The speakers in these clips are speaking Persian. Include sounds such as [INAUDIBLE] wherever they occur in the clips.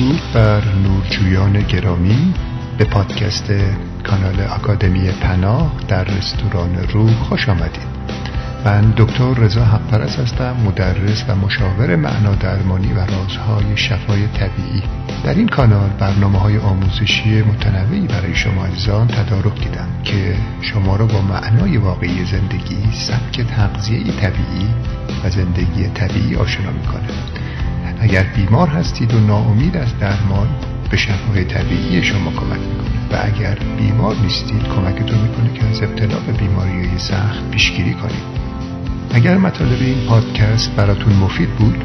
درود بر نورجویان گرامی به پادکست کانال آکادمی پناه در رستوران روح خوش آمدید. من دکتر رضا حقپرس هستم مدرس و مشاور معنا درمانی و رازهای شفای طبیعی. در این کانال برنامه های آموزشی متنوعی برای شما عزیزان تدارک دیدم که شما را با معنای واقعی زندگی سبک تغذیه طبیعی و زندگی طبیعی آشنا می‌کنه. اگر بیمار هستید و ناامید از درمان به شفای طبیعی شما کمک می‌کنه. و اگر بیمار نیستید کمکتون می‌کنه که از ابتلا به بیماری سخت پیشگیری کنید. اگر مطالب این پادکست براتون مفید بود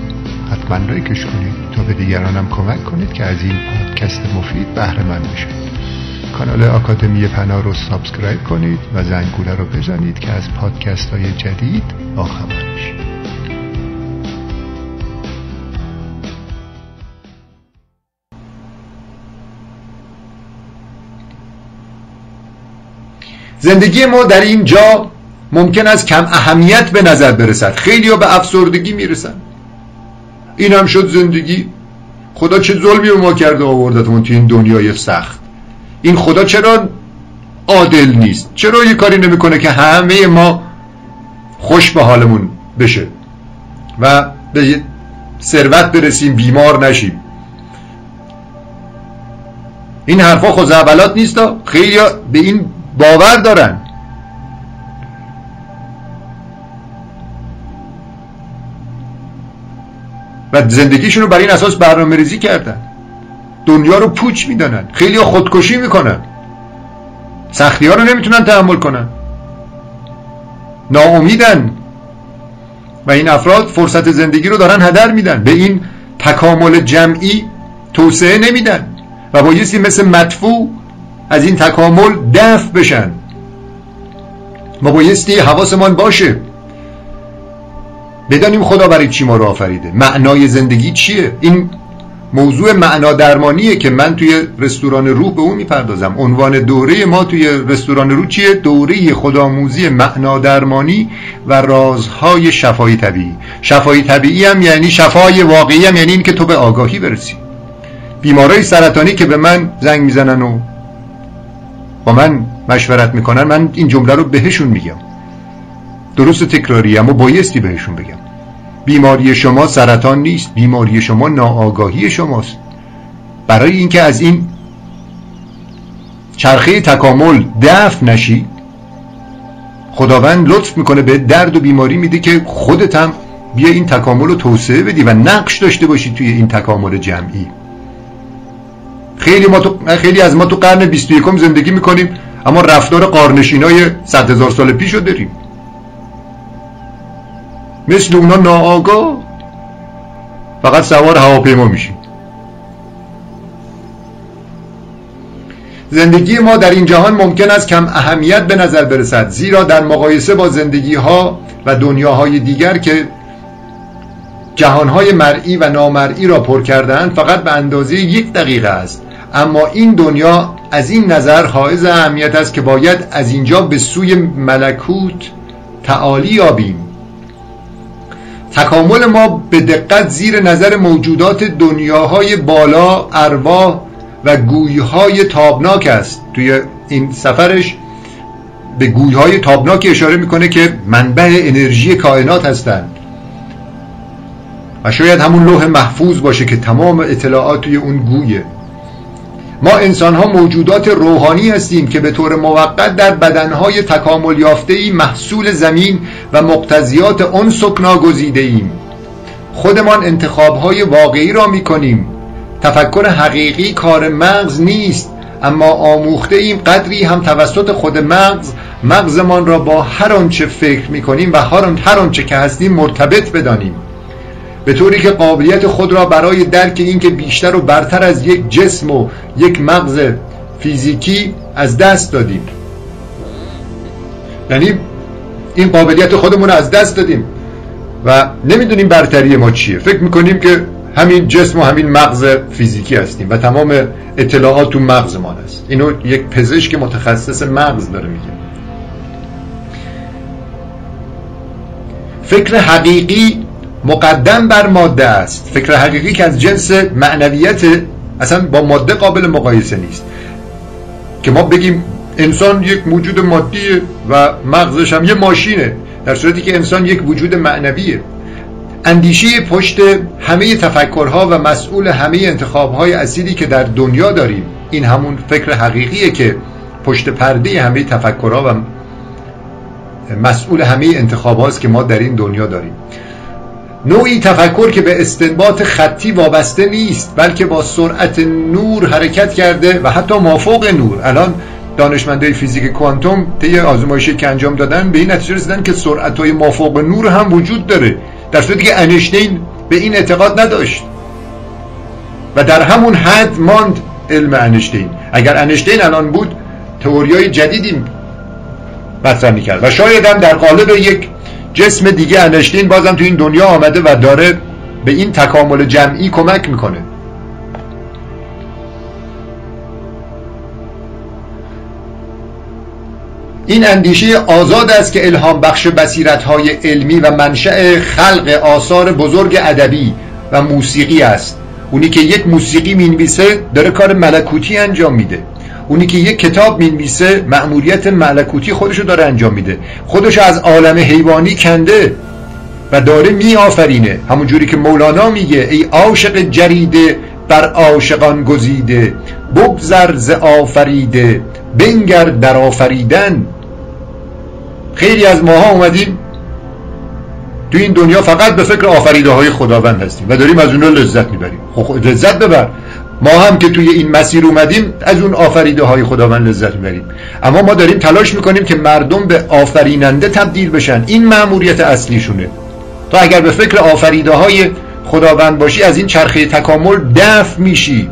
حتما like ش کنید تا به دیگرانم کمک کنید که از این پادکست مفید بهره مند بشن کانال آکادمی پناه رو subscribe کنید و زنگوله رو بزنید که از پادکست های جدید باخبر زندگی ما در این جا ممکن است کم اهمیت به نظر برسد. خیلی ها به افسردگی می‌رسن این هم شد زندگی. خدا چه ظلمی به ما کرده آوردتمون تو این دنیای سخت. این خدا چرا عادل نیست؟ چرا یه کاری نمی‌کنه که همه ما خوش به حالمون بشه و به ثروت برسیم بیمار نشیم؟ این حرفا خزعبلات نیست خیلی به این باور دارن. و زندگیشون رو بر این اساس برنامه ریزی کردن. دنیا رو پوچ می‌دانن. خیلی خودکشی می‌کنن. سختی ها رو نمی‌تونن تحمل کنن. ناامیدن. و این افراد فرصت زندگی رو دارن هدر میدن. به این تکامل جمعی توسعه نمیدن. و بایستی مثل مدفوع از این تکامل دفع بشن. ما بایستی حواسمان باشه. بدانیم خدا برای چی ما رو آفریده. معنای زندگی چیه؟ این موضوع معنا درمانیه که من توی رستوران روح به اون می‌پردازم. عنوان دوره ما توی رستوران روح چیه؟ دوره خداموزی معنا درمانی و رازهای شفای طبیعی. شفای طبیعی هم یعنی شفای واقعی هم یعنی این که تو به آگاهی برسی. بیمارای سرطانی که به من زنگ می‌زنن و با من مشورت می‌کنن من این جمله رو بهشون میگم. درست تکراری اما بایستی بهشون بگم. بیماری شما سرطان نیست بیماری شما ناآگاهی شماست. برای اینکه از این چرخه تکامل دفع نشی خداوند لطف می‌کنه به درد و بیماری میده که خودت هم بیا این تکامل رو توسعه بدی و نقش داشته باشی توی این تکامل جمعی. خیلی, ما تو، خیلی از ما تو قرن 21 زندگی می‌کنیم اما رفتار قارنشینای صد هزار سال پیش رو داریم. مثل اونا ناآگاه فقط سوار هواپیما میشیم. زندگی ما در این جهان ممکن است کم اهمیت به نظر برسد زیرا در مقایسه با زندگی ها و دنیاهای دیگر که جهانهای مرئی و نامرئی را پر کردن فقط به اندازه یک دقیقه است. اما این دنیا از این نظر حائز اهمیت است که باید از اینجا به سوی ملکوت تعالی یابیم. تکامل ما به دقت زیر نظر موجودات دنیاهای بالا ارواح و گویهای تابناک است. توی این سفرش به گویهای تابناک اشاره می‌کنه که منبع انرژی کائنات هستند. و شاید همون لوح محفوظ باشه که تمام اطلاعات توی اون گویه. ما انسان ها موجودات روحانی هستیم که به طور موقت در بدنهای تکامل یافته ای محصول زمین و مقتضیات اون سکنا گزیده ایم خودمان انتخاب های واقعی را می کنیم تفکر حقیقی کار مغز نیست اما آموخته ایم قدری هم توسط خود مغز مغزمان را با هر آنچه فکر می کنیم و هر آنچه که هستیم مرتبط بدانیم. به طوری که قابلیت خود را برای درک اینکه بیشتر و برتر از یک جسم و یک مغز فیزیکی از دست دادیم. یعنی این قابلیت خودمون رو از دست دادیم. و نمی‌دونیم برتری ما چیه. فکر می‌کنیم که همین جسم و همین مغز فیزیکی هستیم و تمام اطلاعات تو مغز ما هست اینو یک پزشک متخصص مغز داره میگه. فکر حقیقی مقدم بر ماده است. فکر حقیقی که از جنس معنویت اصلا با ماده قابل مقایسه نیست. که ما بگیم انسان یک موجود مادیه و مغزش هم یه ماشینه در صورتی که انسان یک وجود معنویه. اندیشه پشت همه تفکرها و مسئول همه انتخابهای اصیلی که در دنیا داریم این همون فکر حقیقیه که پشت پرده همه تفکرها و مسئول همه انتخاب که ما در این دنیا داریم. نوعی تفکر که به استنباط خطی وابسته نیست بلکه با سرعت نور حرکت کرده و حتی مافوق نور. الان دانشمندای فیزیک کوانتوم طی آزمایشی که انجام دادن به این نتیجه رسیدن که سرعت های مافوق نور هم وجود داره در صورتی که انشتین به این اعتقاد نداشت. و در همون حد ماند علم انشتین اگر انشتین الان بود تئوریای جدیدی مطرح می‌کرد. و شاید هم در قالب یک جسم دیگه انشتین بازم تو این دنیا آمده و داره به این تکامل جمعی کمک می‌کنه. این اندیشه آزاد است که الهام بخش بصیرت های علمی و منشأ خلق آثار بزرگ ادبی و موسیقی است. اونی که یک موسیقی می‌نویسه داره کار ملکوتی انجام میده. اونی که یک کتاب می‌نویسه مأموریت ملکوتی خودشو داره انجام میده. خودشو از عالم حیوانی کنده و داره می آفرینه همون جوری که مولانا میگه ای عاشق جریده بر عاشقان گزیده. بگذر ز آفریده بنگر در آفریدن. خیلی از ماها اومدیم تو این دنیا فقط به فکر آفریده های خداوند هستیم و داریم از اونها لذت می‌بریم. خب لذت ببر. ما هم که توی این مسیر اومدیم از اون آفریده های خداوند لذت می‌بریم. اما ما داریم تلاش می‌کنیم که مردم به آفریننده تبدیل بشن. این مأموریت اصلیشونه. تو اگر به فکر آفریده های خداوند باشی از این چرخه تکامل دفع میشی.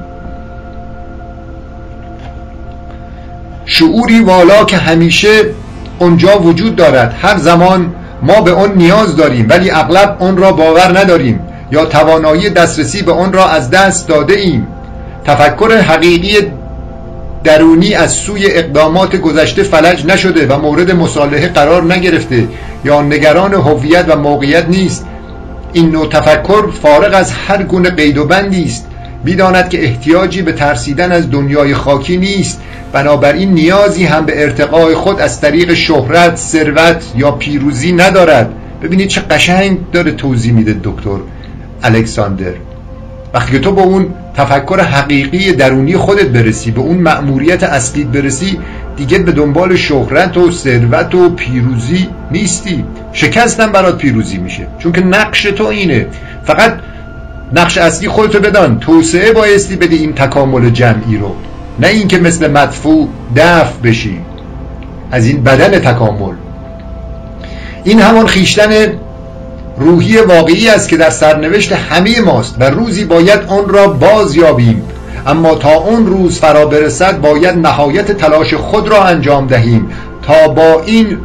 شعوری والا که همیشه اونجا وجود دارد. هر زمان ما به اون نیاز داریم ولی اغلب اون را باور نداریم یا توانایی دسترسی به اون را از دست داده ایم تفکر حقیقی درونی از سوی اقدامات گذشته فلج نشده و مورد مصالحه قرار نگرفته. یا نگران هویت و موقعیت نیست. این نوع تفکر فارغ از هر گونه قید و بندی است. می‌داند که احتیاجی به ترسیدن از دنیای خاکی نیست. بنابراین نیازی هم به ارتقای خود از طریق شهرت، ثروت یا پیروزی ندارد. ببینید چه قشنگ داره توضیح میده دکتر الکساندر. وقتی که تو به اون تفکر حقیقی درونی خودت برسی به اون مأموریت اصلیت برسی دیگه به دنبال شهرت و ثروت و پیروزی نیستی. شکستن برات پیروزی میشه. چون که نقش تو اینه. فقط نقش اصلی خودتو بدان. توسعه بایستی بده این تکامل جمعی رو. نه اینکه مثل مدفوع دفع بشی. از این بدن تکامل. این همان خیشتن روحی واقعی است که در سرنوشت همه ماست و روزی باید آن را باز یابیم اما تا اون روز فرا برسد باید نهایت تلاش خود را انجام دهیم تا با این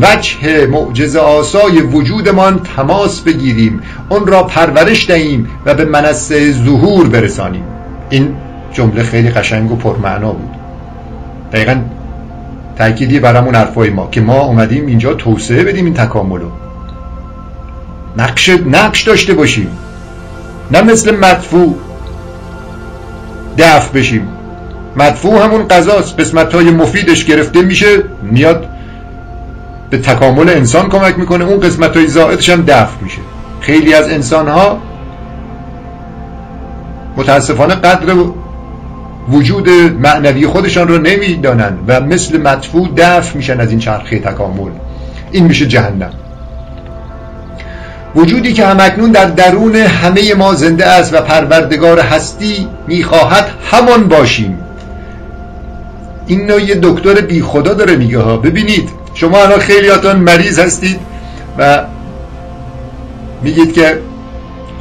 وجه معجزه آسای وجودمان تماس بگیریم. اون را پرورش دهیم و به منصه ظهور برسانیم. این جمله خیلی قشنگ و پرمعنا بود. دقیقا تأکیدی برامون حرفای ما که ما اومدیم اینجا توسعه بدیم این تکاملو. نقش نقش داشته باشیم. نه مثل مدفوع دفع بشیم. مدفوع همون قضاست. قسمت های مفیدش گرفته میشه میاد به تکامل انسان کمک می‌کنه. اون قسمت های زائدش هم دفع میشه. خیلی از انسان ها متاسفانه قدر وجود معنوی خودشان رو نمی‌دانند و مثل مدفوع دفع میشن از این چرخه تکامل. این میشه جهنم. وجودی که همکنون در درون همه ما زنده است و پروردگار هستی می‌خواهد همان باشیم. این نوع یه دکتر بی خدا داره میگه ها. ببینید شما الان خیلیاتان مریض هستید و میگید که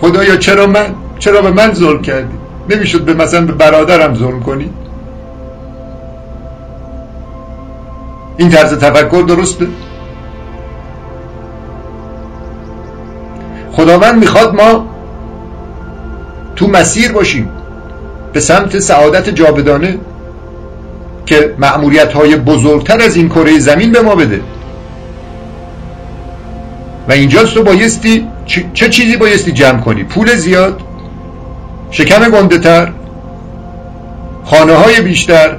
خدایا چرا من چرا به من ظلم کردی؟ نمی‌شد به مثلا به برادرم ظلم کنی؟ این طرز تفکر درسته؟ خداوند می‌خواد ما تو مسیر باشیم به سمت سعادت جاودانه که معمولیت های بزرگتر از این کره زمین به ما بده. و اینجاست تو بایستی چه چیزی بایستی جمع کنی؟ پول زیاد شکم گنده تر خانه های بیشتر.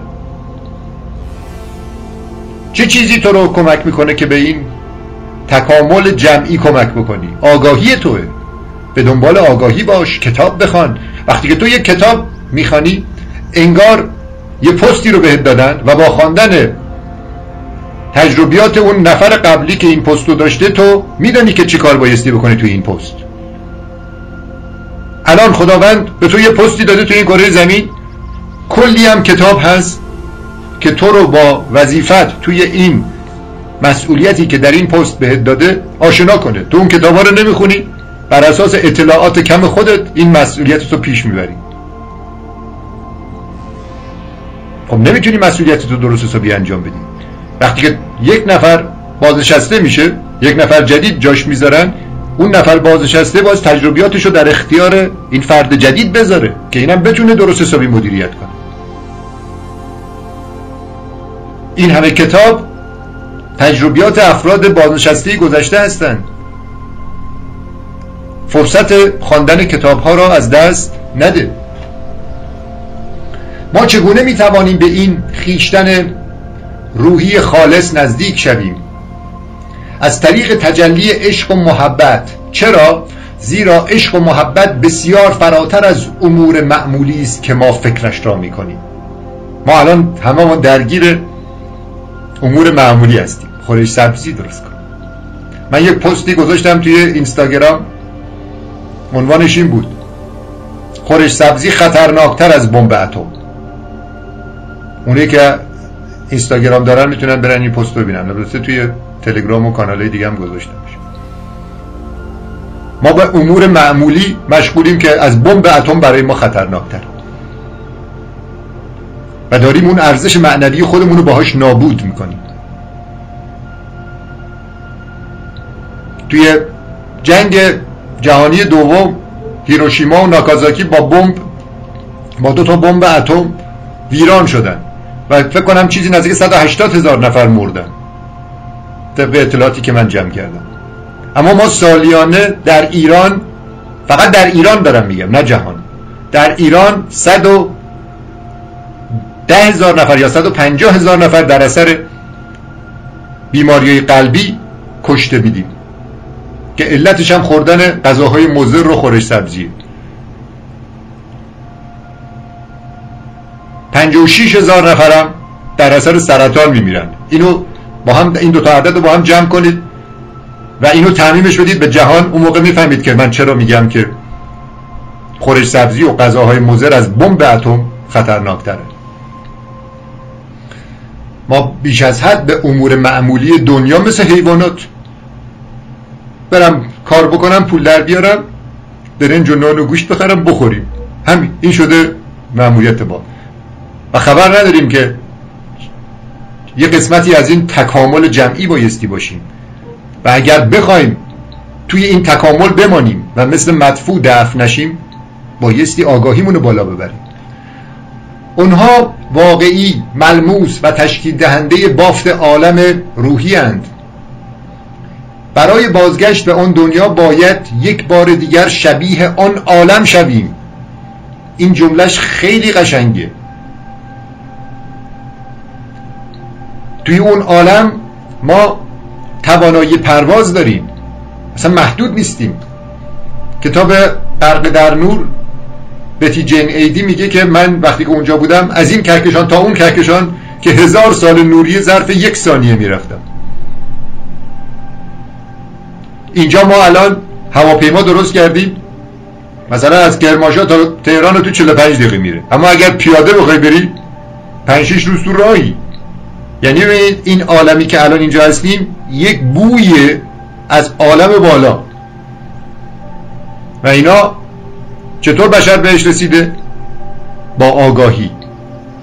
چه چیزی تو رو کمک می‌کنه که به این تکامل جمعی کمک بکنی. آگاهی توه. به دنبال آگاهی باش کتاب بخوان. وقتی که تو یک کتاب می‌خوانی انگار یه پستی رو بهت دادن و با خواندن تجربیات اون نفر قبلی که این پست رو داشته تو میدانی که چی کار بایستی بکنی توی این پست. الان خداوند به تو یه پستی داده توی این کره زمین. کلی هم کتاب هست که تو رو با وظیفت توی این مسئولیتی که در این پست بهت داده آشنا کنه. تو اون کتاب ها رو نمی‌خونی؟ بر اساس اطلاعات کم خودت این مسئولیت رو پیش می‌بری. خب نمی‌تونی مسئولیت رو درست حسابی انجام بدی. وقتی که یک نفر بازنشسته میشه یک نفر جدید جاش می‌ذارن اون نفر بازنشسته باز تجربیاتش رو در اختیار این فرد جدید بذاره که اینم بتونه درست حسابی مدیریت کنه. این همه کتاب تجربیات افراد بازنشسته گذشته هستند. فرصت خواندن کتاب ها را از دست نده. ما چگونه می توانیم به این خیشتن روحی خالص نزدیک شویم؟ از طریق تجلی عشق و محبت. چرا؟ زیرا عشق و محبت بسیار فراتر از امور معمولی است که ما فکرش را می‌کنیم. ما الان همه ما درگیر امور معمولی هستیم. خورش سبزی درست کنیم من یک پستی گذاشتم توی اینستاگرام. عنوانش این بود. خورش سبزی خطرناکتر از بمب اتم. اونی که اینستاگرام دارن می‌تونن برن این پست ببینن. البته توی تلگرام و کانال دیگه هم گذاشته میشه ما به امور معمولی مشغولیم که از بمب اتم برای ما خطرناکتر. و داریم اون ارزش معنوی خودمون رو باهاش نابود می‌کنیم. توی جنگ جهانی دوم هیروشیما و ناکازاکی با بمب با دو تا بمب اتم ویران شدن و فکر کنم چیزی نزدیک 180 هزار نفر مردن. طبق اطلاعاتی که من جمع کردم. اما ما سالیانه در ایران فقط در ایران دارم میگم نه جهان. در ایران 110 هزار نفر یا 150 هزار نفر در اثر بیماری قلبی کشته میدیم. که علتش هم خوردن غذاهای مضر و خورش سبزیه. 56 هزار نفرم در اثر سرطان میمیرن. اینو با هم این دو تا عدد رو با هم جمع کنید و اینو تعمیمش بدید به جهان. اون موقع می‌فهمید که من چرا میگم که خورش سبزی و غذاهای مضر از بمب اتم خطرناکتره. ما بیش از حد به امور معمولی دنیا مثل حیوانات برم کار بکنم پول در بیارم برنج و نان و گوشت بخرم بخوریم. همین. این شده معمولیت با و خبر نداریم که یه قسمتی از این تکامل جمعی بایستی باشیم. و اگر بخوایم توی این تکامل بمانیم و مثل مدفوع دفن نشیم بایستی آگاهیمون رو بالا ببریم. اونها واقعی ملموس و تشکیل دهنده بافت عالم روحی اند. برای بازگشت به آن دنیا باید یک بار دیگر شبیه آن عالم شویم. این جملهش خیلی قشنگه. توی اون عالم ما توانایی پرواز داریم. اصلا محدود نیستیم. کتاب برق در نور بتی جین ایدی میگه که من وقتی که اونجا بودم از این کهکشان تا اون کهکشان که هزار سال نوری ظرف یک ثانیه می‌رفتم. اینجا ما الان هواپیما درست کردیم. مثلا از کرمانشاه تا تهران تو 45 دقیقه میره. اما اگر پیاده بخوای بری 5 6 روز تو راهی. یعنی این عالمی که الان اینجا هستیم یک بوی از عالم بالا. و اینا چطور بشر بهش رسیده؟ با آگاهی.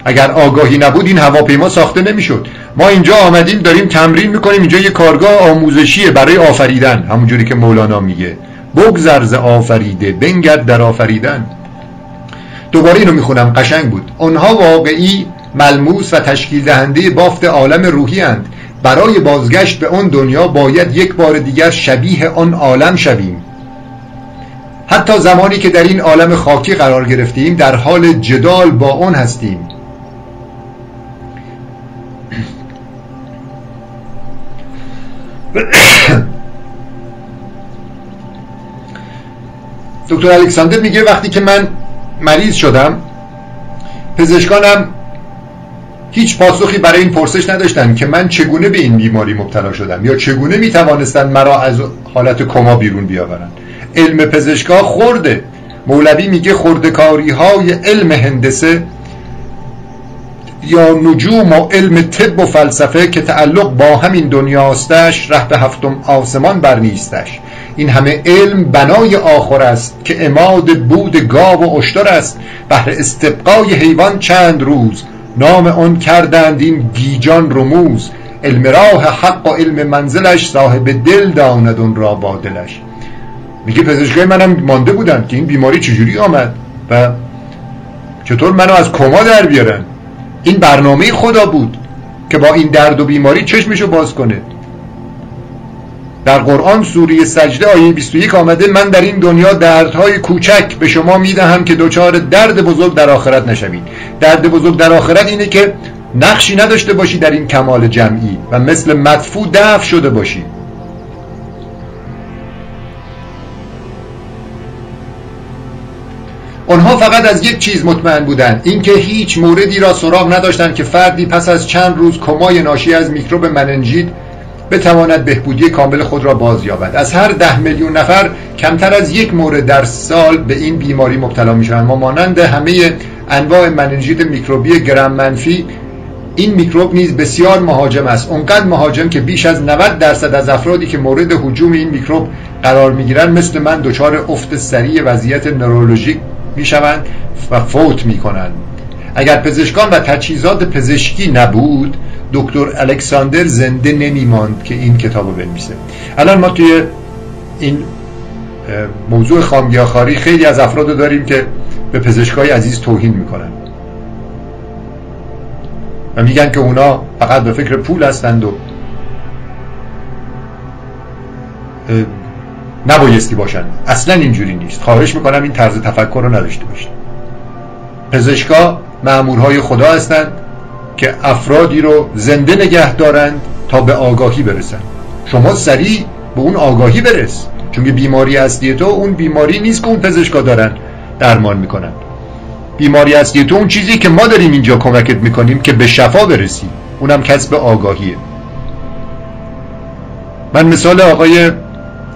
اگر آگاهی نبود این هواپیما ساخته نمی‌شد. ما اینجا آمدیم داریم تمرین می‌کنیم. اینجا یه کارگاه آموزشیه برای آفریدن. همونجوری که مولانا میگه. بگذرز آفریده بنگرد در آفریدن. دوباره اینو می‌خونم. قشنگ بود. آنها واقعی ملموس و تشکیل دهنده بافت عالم روحی اند. برای بازگشت به آن دنیا باید یک بار دیگر شبیه آن عالم شویم. حتی زمانی که در این عالم خاکی قرار گرفتیم در حال جدال با اون هستیم. [COUGHS] دکتر الکساندر میگه وقتی که من مریض شدم پزشکانم هیچ پاسخی برای این پرسش نداشتن که من چگونه به این بیماری مبتلا شدم یا چگونه می‌توانستند مرا از حالت کما بیرون بیاورند. علم پزشکا خورده. مولوی میگه خردکاری های علم هندسه یا نجوم و علم طب و فلسفه که تعلق با همین دنیاستش ره به هفتم آسمان برنیستش. این همه علم بنای آخر است که اماد بود گاو و اشتر است. بهر استبقای حیوان چند روز؟ نام آن کردند این گیجان رموز. علم راه حق و علم منزلش صاحب دل داند اون را با دلش. میگه پزشکای منم مانده بودن که این بیماری چجوری آمد و چطور منو از کما در بیارن؟ این برنامه خدا بود که با این درد و بیماری چشمشو باز کنه. در قرآن سوره سجده آیه 21 آمده من در این دنیا دردهای کوچک به شما می‌دهم که دچار درد بزرگ در آخرت نشوید. درد بزرگ در آخرت اینه که نقشی نداشته باشی در این کمال جمعی و مثل مدفوع دفع شده باشی. آنها فقط از یک چیز مطمئن بودند اینکه هیچ موردی را سراغ نداشتند که فردی پس از چند روز کمای ناشی از میکروب مننجید بتواند بهبودی کامل خود را باز یابد. از هر ده میلیون نفر کمتر از یک مورد در سال به این بیماری مبتلا می شوند ما مانند همه انواع مننژیت میکروبی گرم منفی این میکروب نیز بسیار مهاجم است. اونقدر مهاجم که بیش از 90 درصد از افرادی که مورد هجوم این میکروب قرار می‌گیرند مثل من دچار افت سریع وضعیت نورولوژیک می‌شوند و فوت می‌کنند. اگر پزشکان و تجهیزات پزشکی نبود دکتر الکساندر زنده نمیماند که این کتاب رو بنویسه. الان ما توی این موضوع خامگیاخاری خیلی از افراد داریم که به پزشکای عزیز توهین می‌کنن و میگن که اونا فقط به فکر پول هستند و نبایستی باشن. اصلا اینجوری نیست. خواهش می‌کنم این طرز تفکر رو نداشته باشید. پزشکا معمورهای خدا هستند که افرادی رو زنده نگه دارند تا به آگاهی برسن. شما سریع به اون آگاهی برس. چون بیماری اصلی تو اون بیماری نیست که اون پزشکا دارن درمان می‌کنن. بیماری اصلی تو اون چیزی که ما داریم اینجا کمکت می‌کنیم که به شفا برسی اونم کسب آگاهیه. من مثال آقای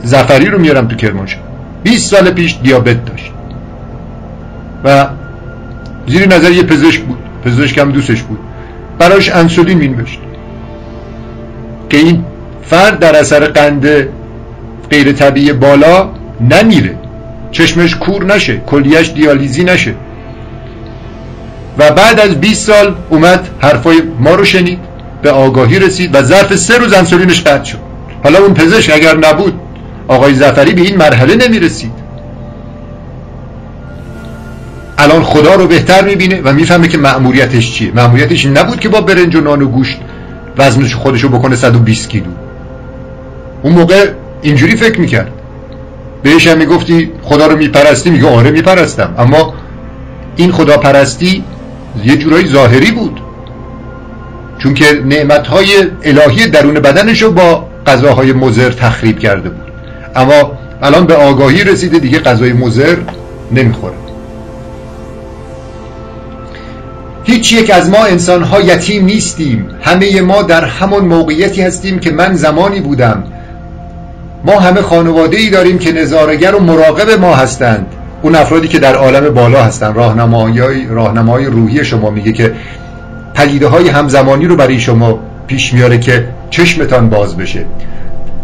زفری رو میارم تو کرمانشاه. 20 سال پیش دیابت داشت. و زیر نظر یه پزشک بود. پزشکم دوستش بود. براش انسولین مینوشت. که این فرد در اثر قند غیر طبیعی بالا نمیره. چشمش کور نشه. کلیش دیالیزی نشه. و بعد از 20 سال اومد حرفای ما رو شنید. به آگاهی رسید و ظرف سه روز انسولینش قطع شد. حالا اون پزشک اگر نبود آقای زفری به این مرحله نمی‌رسید. الان خدا رو بهتر می‌بینه و می‌فهمه که مأموریتش چیه. مأموریتش نبود که با برنج و نان و گوشت وزنش خودشو بکنه 120 کیلو. اون موقع اینجوری فکر می‌کرد. بهش هم می‌گفتی خدا رو میپرستی میگه آره میپرستم. اما این خدا پرستی یه جورایی ظاهری بود. چون که نعمتهای الهی درون بدنش رو با غذاهای مزر تخریب کرده بود. اما الان به آگاهی رسیده دیگه غذای مزر نمی‌خوره. هیچ یک از ما انسان ها یتیم نیستیم. همه ما در همون موقعیتی هستیم که من زمانی بودم. ما همه خانواده ای داریم که نظارگر و مراقب ما هستند. اون افرادی که در عالم بالا هستند راهنمایی راهنمای روحی شما میگه که پدیده های همزمانی رو برای شما پیش میاره که چشمتان باز بشه.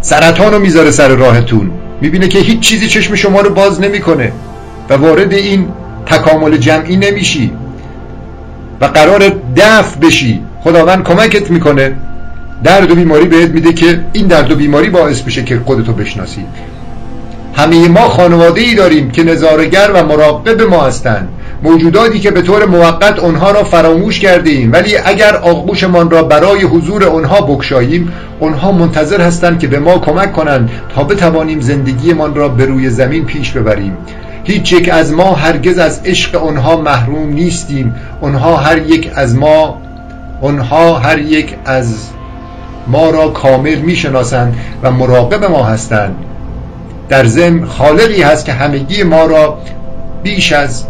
سرطان رو می‌ذاره سر راهتون. می‌بینه که هیچ چیزی چشم شما رو باز نمی‌کنه. و وارد این تکامل جمعی نمیشی. و قرار دفع بشی. خداوند کمکت می‌کنه. درد و بیماری بهت میده که این درد و بیماری باعث بشه که خودتو بشناسی. همه ما خانواده ای داریم که نظارگر و مراقب ما هستند. موجوداتی که به طور موقت آنها را فراموش کرده ایم ولی اگر آغوشمان را برای حضور آنها بکشاییم آنها منتظر هستند که به ما کمک کنند تا بتوانیم زندگیمان را به روی زمین پیش ببریم. هیچ یک از ما هرگز از عشق آنها محروم نیستیم. آنها هر یک از ما آنها هر یک از ما را کامل می‌شناسند و مراقب ما هستند. در ضمن خالقی هست که همگی ما را بیش از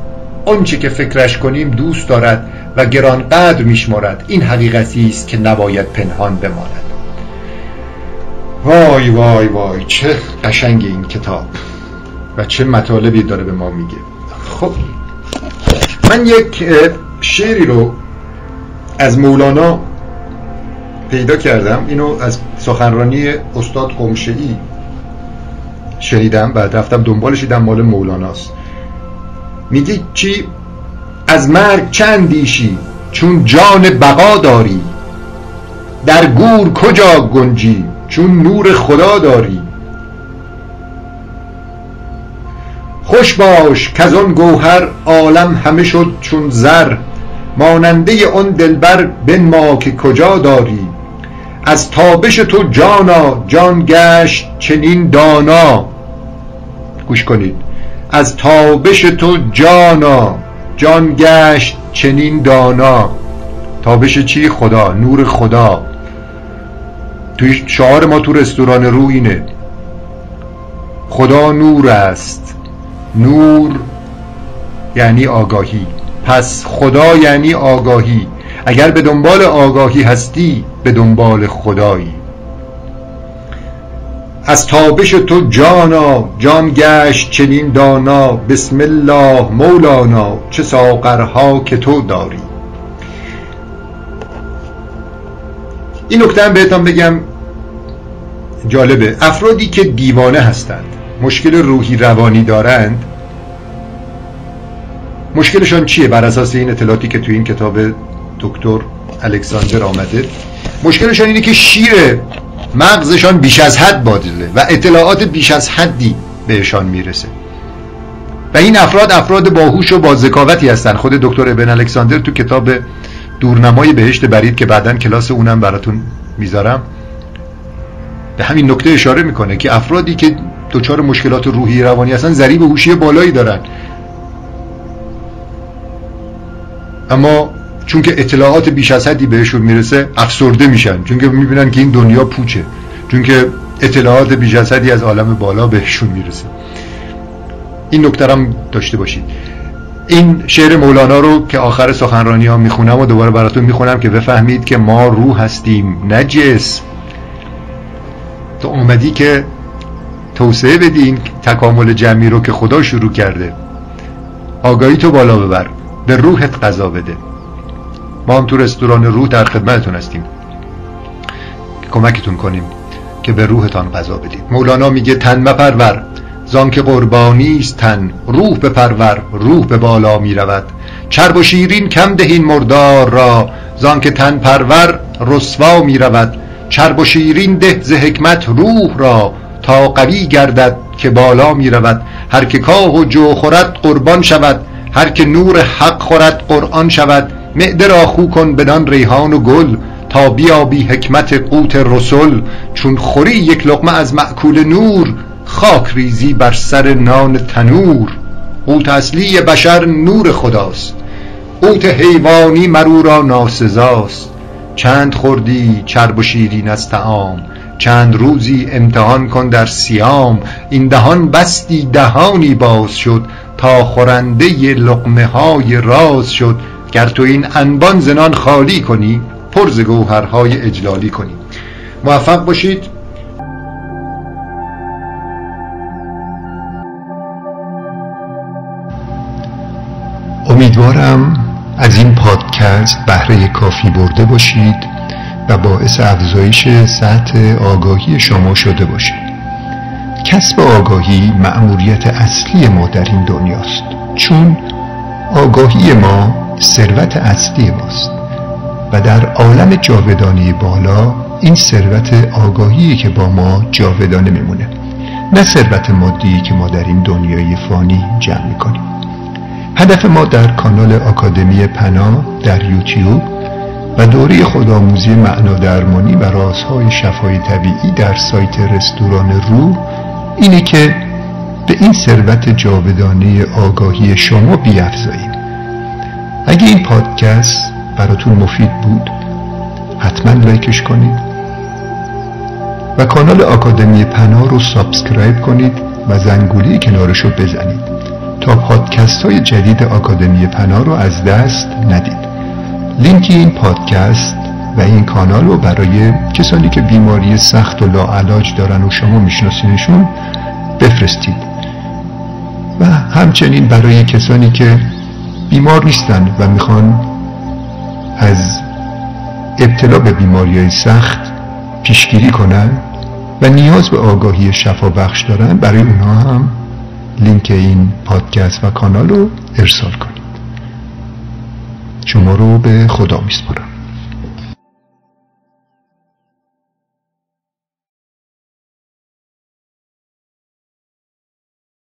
آنچه که فکرش کنیم دوست دارد و گرانقدر میشمارد. این حقیقتی است که نباید پنهان بماند. وای وای وای چه قشنگ این کتاب و چه مطالبی داره به ما میگه. خب من یک شعری رو از مولانا پیدا کردم. اینو از سخنرانی استاد قمشه‌ای شنیدم بعد رفتم دنبالش دیدم مال مولاناست میگه چی؟ از مرگ چند دیشی؟ چون جان بقا داری. در گور کجا گنجی؟ چون نور خدا داری. خوش باش که آن گوهر عالم همه شد چون زر. ماننده اون دلبر ما که کجا داری. از تابش تو جانا جان گشت چنین دانا. گوش کنید. از تابش تو جانا جان گشت چنین دانا. تابش چی خدا؟ نور خدا. توی شعار ما تو رستوران رو اینه. خدا نور است. نور یعنی آگاهی. پس خدا یعنی آگاهی. اگر به دنبال آگاهی هستی به دنبال خدایی. از تابش تو جانا جان گشت چنین دانا بسم الله مولانا چه ساقرها که تو داری. این نکته هم بهتان بگم جالبه. افرادی که دیوانه هستند مشکل روحی روانی دارند مشکلشان چیه بر اساس این اطلاعاتی که توی این کتاب دکتر الکساندر آمده؟ مشکلشان اینه که شیر مغزشان بیش از حد بادله و اطلاعات بیش از حدی بهشان می‌رسه. و این افراد افراد باهوش و با ذکاوتی هستن. خود دکتر ابن الکساندر تو کتاب دورنمای بهشت برید که بعدا کلاس اونم براتون می‌ذارم به همین نکته اشاره می‌کنه که افرادی که دچار مشکلات روحی روانی هستن ذریب هوشی بالایی دارن. اما چون که اطلاعات بیش از حدی بهشون می‌رسه افسرده میشن. چون که می‌بینن که این دنیا پوچه. چون که اطلاعات بیش از حدی از عالم بالا بهشون می‌رسه. این نکته هم داشته باشید. این شعر مولانا رو که آخر سخنرانی ها می‌خونم و دوباره براتون می‌خونم که بفهمید که ما روح هستیم نه جسم. تو اومدی که توسعه بدین تکامل جمعی رو که خدا شروع کرده. آگاهی تو بالا ببر. به روحت قضا بده. ما هم تو رستوران روح در خدمتتون هستیم. کمکتون کنیم که به روحتان قضا بدید. مولانا میگه تن مپرور زان که قربانی است تن. روح بپرور روح به بالا می‌رود. چرب و شیرین کم دهین مردار را. زان که تن پرور رسوا می‌رود. چرب و شیرین ده ز حکمت روح را. تا قوی گردد که بالا می‌رود. هر که کاه و جو خورد قربان شود. هر که نور حق خورد قرآن شود. معده را خو کن بدان ریحان و گل تا بیابی حکمت قوت رسول چون خوری یک لقمه از معکول نور خاک ریزی بر سر نان تنور. قوت اصلی بشر نور خداست قوت حیوانی مرو را ناسزاست. چند خوردی چرب و شیرین از تعام چند روزی امتحان کن در سیام این دهان بستی دهانی باز شد تا خورنده لقمه های راز شد. گر تو این انبان زنان خالی کنی پرز گوهرهای اجلالی کنی. موفق باشید. امیدوارم از این پادکست بهره کافی برده باشید و باعث افزایش سطح آگاهی شما شده باشید. کسب آگاهی مأموریت اصلی ما در این دنیاست. چون آگاهی ما ثروت اصلی ماست. و در عالم جاودانی بالا این ثروت آگاهی که با ما جاودانه میمونه. نه ثروت مادی که ما در این دنیای فانی جمع می‌کنیم. هدف ما در کانال آکادمی پناه در یوتیوب و دوره خودآموزی معنا درمانی و رازهای شفای طبیعی در سایت رستوران رو اینه که به این ثروت جاودانه آگاهی شما بیافزاییم. اگه این پادکست براتون مفید بود حتما like ش کنید و کانال آکادمی پناه رو subscribe کنید و زنگوله کنارشو بزنید تا پادکست های جدید آکادمی پناه رو از دست ندید. لینک این پادکست و این کانال رو برای کسانی که بیماری سخت و لاعلاج دارن و شما میشناسینشون بفرستید. و همچنین برای کسانی که بیمار نیستن و می‌خوان از ابتلا به بیماری های سخت پیشگیری کنن و نیاز به آگاهی شفا بخش دارن. برای اونها هم لینک این پادکست و کانال رو ارسال کنید. شما رو به خدا میسپارم.